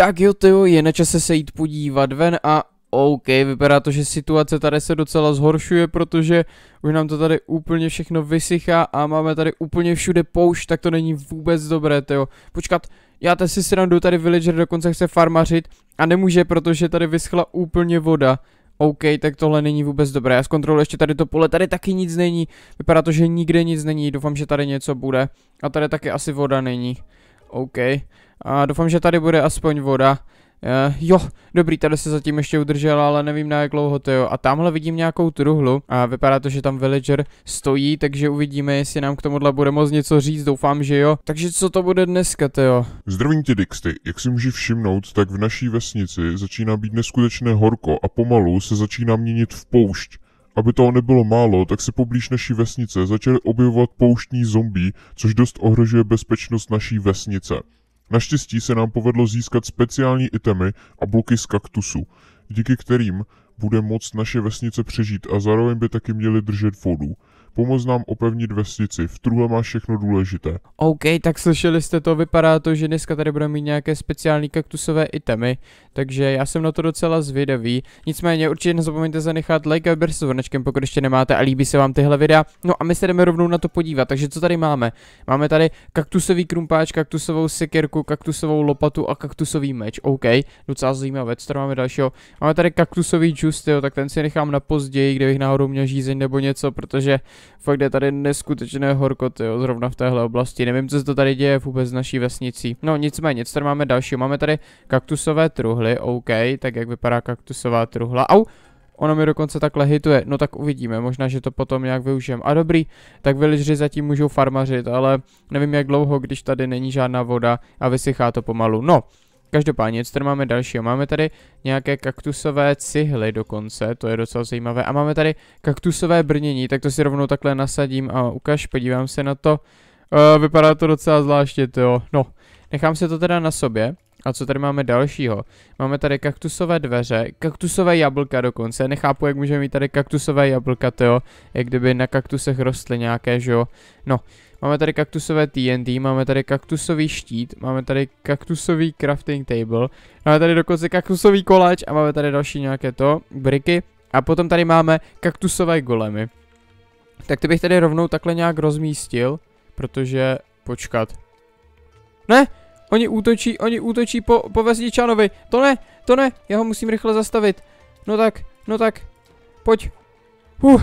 Tak jo, tyjo, je na čase se jít podívat ven a OK, vypadá to, že situace tady se docela zhoršuje, protože už nám to tady úplně všechno vysychá a máme tady úplně všude poušť, tak to není vůbec dobré, tyjo. Počkat, já teď si srandu, tady villager dokonce chce farmařit a nemůže, protože tady vyschla úplně voda. OK, tak tohle není vůbec dobré. Já zkontroluji ještě tady to pole, tady taky nic není. Vypadá to, že nikde nic není, doufám, že tady něco bude. A tady taky asi voda není. OK. A doufám, že tady bude aspoň voda. Uh, jo, dobrý, tady se zatím ještě udržel, ale nevím na jak dlouho to jo. A tamhle vidím nějakou truhlu a vypadá to, že tam villager stojí, takže uvidíme, jestli nám k tomuhle bude moc něco říct, doufám, že jo. Takže co to bude dneska, jo? Zdravím tě, Dixty. Jak si můžeš všimnout, tak v naší vesnici začíná být neskutečné horko a pomalu se začíná měnit v poušť. Aby toho nebylo málo, tak se poblíž naší vesnice začaly objevovat pouštní zombie, což dost ohrožuje bezpečnost naší vesnice. Naštěstí se nám povedlo získat speciální itemy a bloky z kaktusu, díky kterým bude moct naše vesnice přežít a zároveň by taky měli držet vodu. Pomoz nám opevnit vesnici, v truhle máš všechno důležité. OK, tak slyšeli jste to, vypadá to, že dneska tady budeme mít nějaké speciální kaktusové itemy, takže já jsem na to docela zvědavý. Nicméně určitě nezapomeňte zanechat like a vyber se zvonečkem, pokud ještě nemáte a líbí se vám tyhle videa. No a my se jdeme rovnou na to podívat, takže co tady máme? Máme tady kaktusový krumpáč, kaktusovou sekerku, kaktusovou lopatu a kaktusový meč, OK, docela zajímavé, co tady máme dalšího? Máme tady kaktusový jo, tak ten si nechám na později, kdybych náhodou měl žízeň nebo něco, protože fakt je tady neskutečné horkoty, jo, zrovna v téhle oblasti. Nevím, co se to tady děje vůbec z naší vesnicí. No nicméně, co tady máme další? Máme tady kaktusové truhly, OK, tak jak vypadá kaktusová truhla. Au! Ono mi dokonce takhle hituje, no tak uvidíme, možná, že to potom nějak využijem. A dobrý, tak villageri zatím můžou farmařit, ale nevím jak dlouho, když tady není žádná voda a vysychá to pomalu. No, Každopádně, co tady máme dalšího? Máme tady nějaké kaktusové cihly dokonce, to je docela zajímavé. A máme tady kaktusové brnění, tak to si rovnou takhle nasadím a ukaž, podívám se na to. Uh, vypadá to docela zvláště, jo. No, nechám se to teda na sobě. A co tady máme dalšího? Máme tady kaktusové dveře, kaktusové jablka dokonce, nechápu, jak můžeme mít tady kaktusové jablka, jo, jak kdyby na kaktusech rostly nějaké, že jo. No, Máme tady kaktusové TNT, máme tady kaktusový štít, máme tady kaktusový crafting table, máme tady dokonce kaktusový koláč a máme tady další nějaké to, briky. A potom tady máme kaktusové golemy. Tak ty bych tady rovnou takhle nějak rozmístil, protože, počkat. Ne, oni útočí, oni útočí po, po vesničanovi, to ne, to ne, já ho musím rychle zastavit. No tak, no tak, pojď. Uh,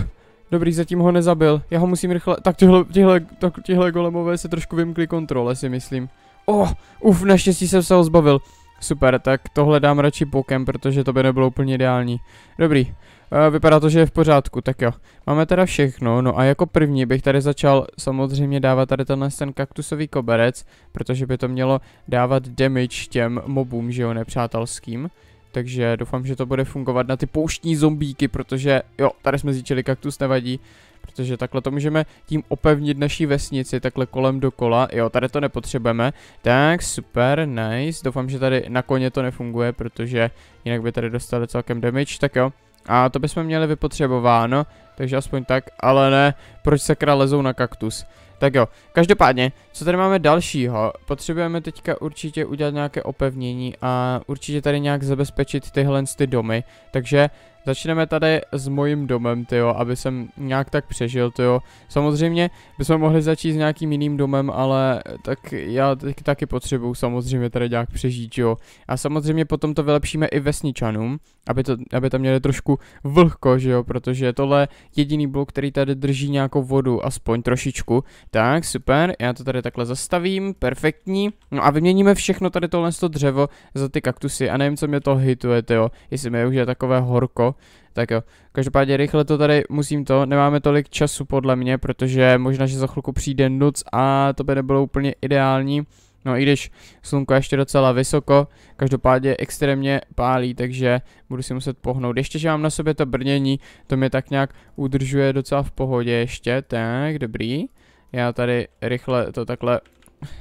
Dobrý, zatím ho nezabil. Já ho musím rychle... Tak těhle, těhle, tak těhle golemové se trošku vymkli kontrole, si myslím. Oh, uf, naštěstí jsem se ho zbavil. Super, tak tohle dám radši bokem, protože to by nebylo úplně ideální. Dobrý, uh, vypadá to, že je v pořádku, tak jo. Máme teda všechno, no a jako první bych tady začal samozřejmě dávat tady tenhle ten kaktusový koberec, protože by to mělo dávat damage těm mobům, že jo, nepřátelským takže doufám, že to bude fungovat na ty pouštní zombíky, protože jo, tady jsme zničili kaktus, nevadí, protože takhle to můžeme tím opevnit naší vesnici, takhle kolem dokola, jo, tady to nepotřebujeme, tak super, nice, doufám, že tady na koně to nefunguje, protože jinak by tady dostali celkem damage, tak jo, a to bychom měli vypotřebováno, takže aspoň tak, ale ne, proč sakra lezou na kaktus. Tak jo, každopádně, co tady máme dalšího? Potřebujeme teďka určitě udělat nějaké opevnění a určitě tady nějak zabezpečit tyhle ty domy, takže Začneme tady s mojím domem, tyjo, aby jsem nějak tak přežil, tyjo. Samozřejmě bychom mohli začít s nějakým jiným domem, ale tak já taky potřebuju samozřejmě tady nějak přežít, jo. A samozřejmě potom to vylepšíme i vesničanům, aby, to, aby tam měli trošku vlhko, že jo, protože tohle jediný blok, který tady drží nějakou vodu, aspoň trošičku. Tak, super, já to tady takhle zastavím, perfektní. No a vyměníme všechno tady tohle dřevo za ty kaktusy a nevím, co mě to hituje, jo, jestli mi už je takové horko, tak jo, každopádně rychle to tady musím to, nemáme tolik času podle mě, protože možná, že za chvilku přijde noc a to by nebylo úplně ideální. No i když slunko ještě docela vysoko, každopádně extrémně pálí, takže budu si muset pohnout. Ještě, že mám na sobě to brnění, to mě tak nějak udržuje docela v pohodě ještě, tak, dobrý. Já tady rychle to takhle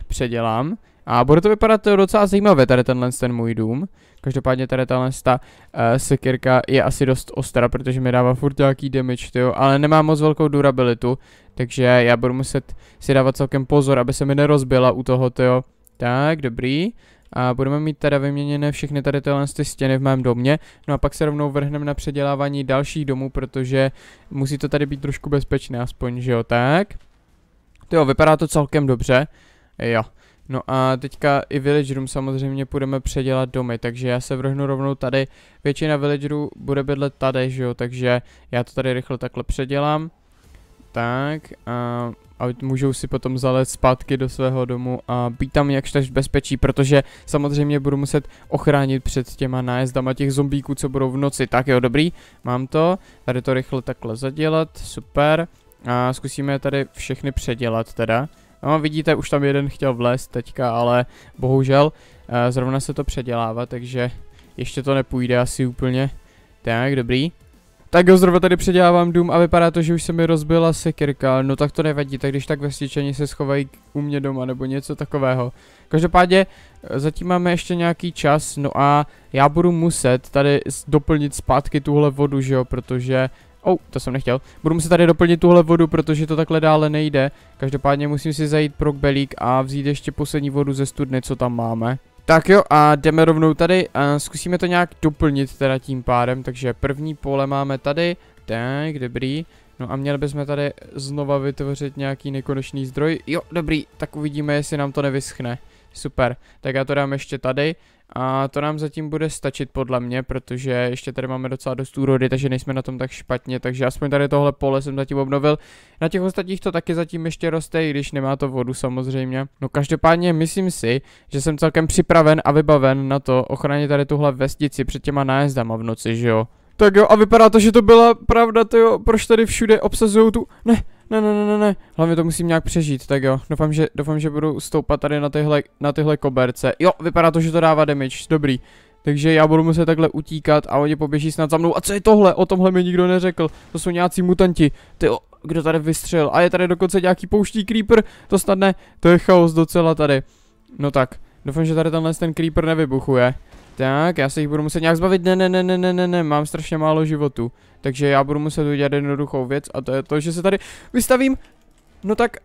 předělám. A bude to vypadat docela zajímavě, tady tenhle ten můj dům. Každopádně tady tahle ta uh, sekirka je asi dost ostrá, protože mi dává furt nějaký damage, tyjo, ale nemá moc velkou durabilitu, takže já budu muset si dávat celkem pozor, aby se mi nerozbila u toho, tyjo. Tak, dobrý. a budeme mít teda vyměněné všechny tady tyhle ty stěny v mém domě. No a pak se rovnou vrhneme na předělávání dalších domů, protože musí to tady být trošku bezpečné aspoň, že jo, tak. Jo, vypadá to celkem dobře. Jo. No a teďka i villagerům samozřejmě půjdeme předělat domy, takže já se vrhnu rovnou tady. Většina villagerů bude bydlet tady, že jo, takže já to tady rychle takhle předělám. Tak, a, a můžou si potom zalet zpátky do svého domu a být tam jakž tak bezpečí, protože samozřejmě budu muset ochránit před těma nájezdama těch zombíků, co budou v noci. Tak jo, dobrý, mám to, tady to rychle takhle zadělat, super. A zkusíme tady všechny předělat teda. No vidíte, už tam jeden chtěl vlézt teďka, ale bohužel uh, zrovna se to předělává, takže ještě to nepůjde asi úplně. Tak, dobrý. Tak jo, zrovna tady předělávám dům a vypadá to, že už se mi rozbila sekirka, no tak to nevadí, tak když tak vesničani se schovají u mě doma nebo něco takového. Každopádně eh, zatím máme ještě nějaký čas, no a já budu muset tady doplnit zpátky tuhle vodu, že jo, protože Oh, to jsem nechtěl. Budu muset tady doplnit tuhle vodu, protože to takhle dále nejde. Každopádně musím si zajít pro belík a vzít ještě poslední vodu ze studny, co tam máme. Tak jo, a jdeme rovnou tady a zkusíme to nějak doplnit teda tím pádem, takže první pole máme tady, tak, dobrý. No a měli bychom tady znova vytvořit nějaký nekonečný zdroj, jo, dobrý, tak uvidíme, jestli nám to nevyschne. Super, tak já to dám ještě tady a to nám zatím bude stačit podle mě, protože ještě tady máme docela dost úrody, takže nejsme na tom tak špatně, takže aspoň tady tohle pole jsem zatím obnovil. Na těch ostatních to taky zatím ještě roste, i když nemá to vodu samozřejmě. No každopádně myslím si, že jsem celkem připraven a vybaven na to ochránit tady tuhle vesnici před těma nájezdama v noci, že jo. Tak jo, a vypadá to, že to byla pravda, to jo, proč tady všude obsazují tu... Ne, ne, ne, ne, ne, hlavně to musím nějak přežít, tak jo, doufám, že, doufám, že budu stoupat tady na tyhle, na tyhle koberce. Jo, vypadá to, že to dává damage, dobrý. Takže já budu muset takhle utíkat a oni poběží snad za mnou. A co je tohle? O tomhle mi nikdo neřekl. To jsou nějací mutanti. Ty, kdo tady vystřel? A je tady dokonce nějaký pouští creeper? To snad ne. To je chaos docela tady. No tak, doufám, že tady tenhle ten creeper nevybuchuje. Tak, já se jich budu muset nějak zbavit. Ne, ne, ne, ne, ne, ne, ne, mám strašně málo životu. Takže já budu muset udělat jednoduchou věc a to je to, že se tady vystavím. No tak...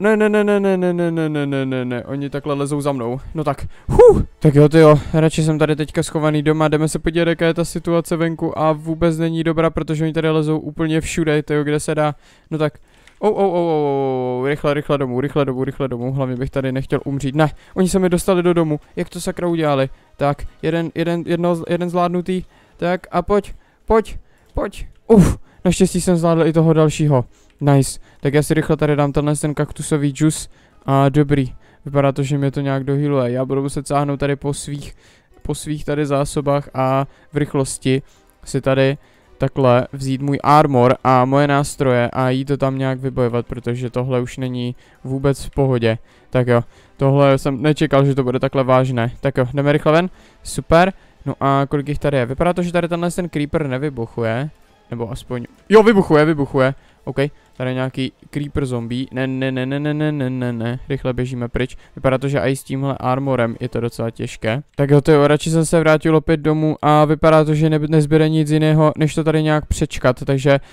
Ne, ne, ne, ne, ne, ne, ne, ne, ne, ne, ne, ne, oni takhle lezou za mnou. No tak, huh, tak jo, ty jo, radši jsem tady teďka schovaný doma, jdeme se podívat, jaká je ta situace venku a vůbec není dobrá, protože oni tady lezou úplně všude, ty jo, kde se dá. No tak, Oh, oh, oh, oh, rychle, rychle domů, rychle domů, rychle domů, hlavně bych tady nechtěl umřít. Ne, oni se mi dostali do domu, jak to sakra udělali? Tak, jeden, jeden, jedno, jeden zvládnutý, tak a pojď, pojď, pojď. Uf, naštěstí jsem zvládl i toho dalšího. Nice, tak já si rychle tady dám tenhle ten kaktusový džus a dobrý. Vypadá to, že mě to nějak dohyluje. Já budu muset sáhnout tady po svých, po svých tady zásobách a v rychlosti si tady takhle vzít můj armor a moje nástroje a jít to tam nějak vybojovat, protože tohle už není vůbec v pohodě. Tak jo, tohle jsem nečekal, že to bude takhle vážné. Tak jo, jdeme rychle ven, super. No a kolik jich tady je? Vypadá to, že tady tenhle ten creeper nevybuchuje. Nebo aspoň... Jo, vybuchuje, vybuchuje. OK, tady nějaký creeper zombie. Ne, ne, ne, ne, ne, ne, ne, ne. Rychle běžíme pryč. Vypadá to, že i s tímhle armorem je to docela těžké. Tak jo, to jo, radši jsem se vrátil opět domů a vypadá to, že ne, nezbyde nic jiného, než to tady nějak přečkat, takže...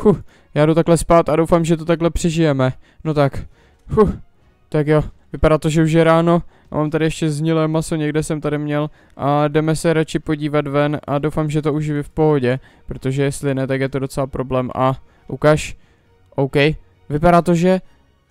Huh, já jdu takhle spát a doufám, že to takhle přežijeme. No tak, huh, tak jo, vypadá to, že už je ráno. A mám tady ještě znilé maso, někde jsem tady měl a jdeme se radši podívat ven a doufám, že to už je v pohodě, protože jestli ne, tak je to docela problém a ukaž, OK, vypadá to, že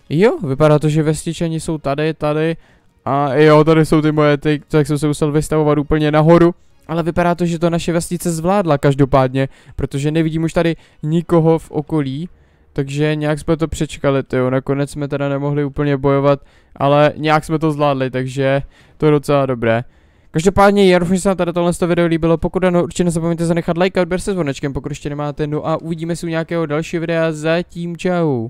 jo, vypadá to, že vestičani jsou tady, tady a jo, tady jsou ty moje, ty, tak jsem se musel vystavovat úplně nahoru. Ale vypadá to, že to naše vesnice zvládla každopádně, protože nevidím už tady nikoho v okolí. Takže nějak jsme to přečkali, jo. Nakonec jsme teda nemohli úplně bojovat, ale nějak jsme to zvládli, takže to je docela dobré. Každopádně já doufám, že se vám tady tohle video líbilo, pokud ano, určitě nezapomeňte zanechat like a odběr se zvonečkem, pokud ještě nemáte, no a uvidíme se u nějakého dalšího videa, zatím čau.